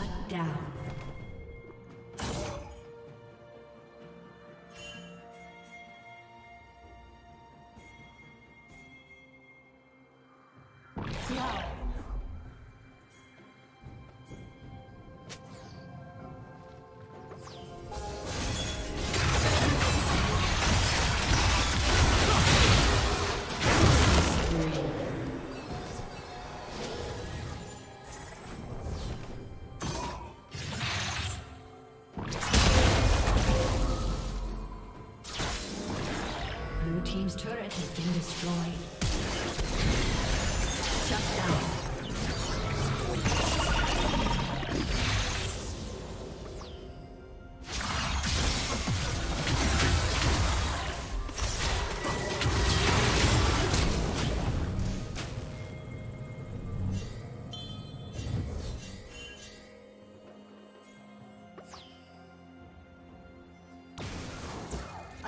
Shut down. Blow.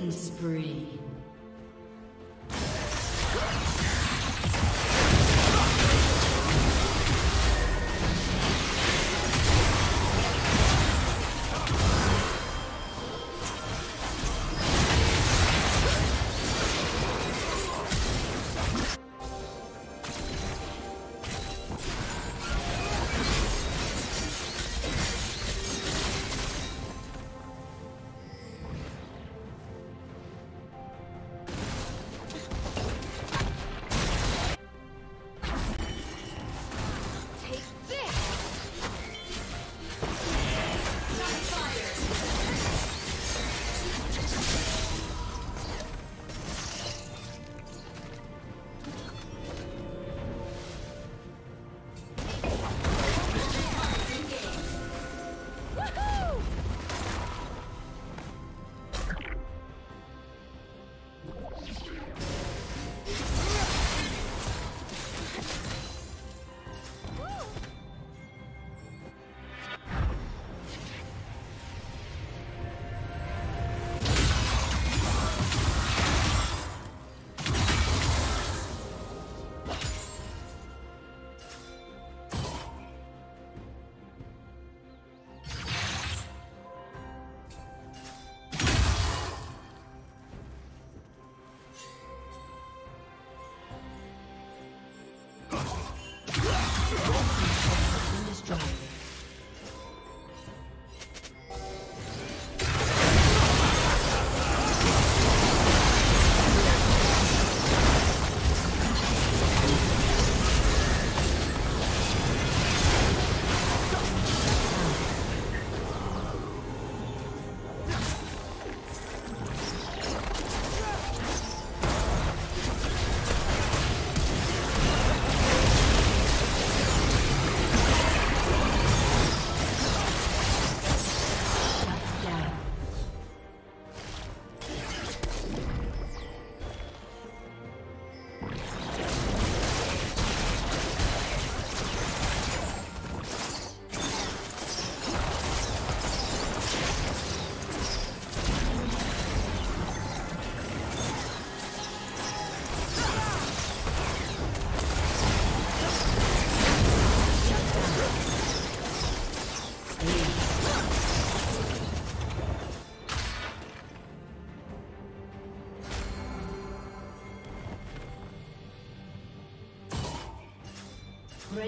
Killing spree.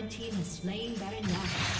Red team has slain Baron Nashor.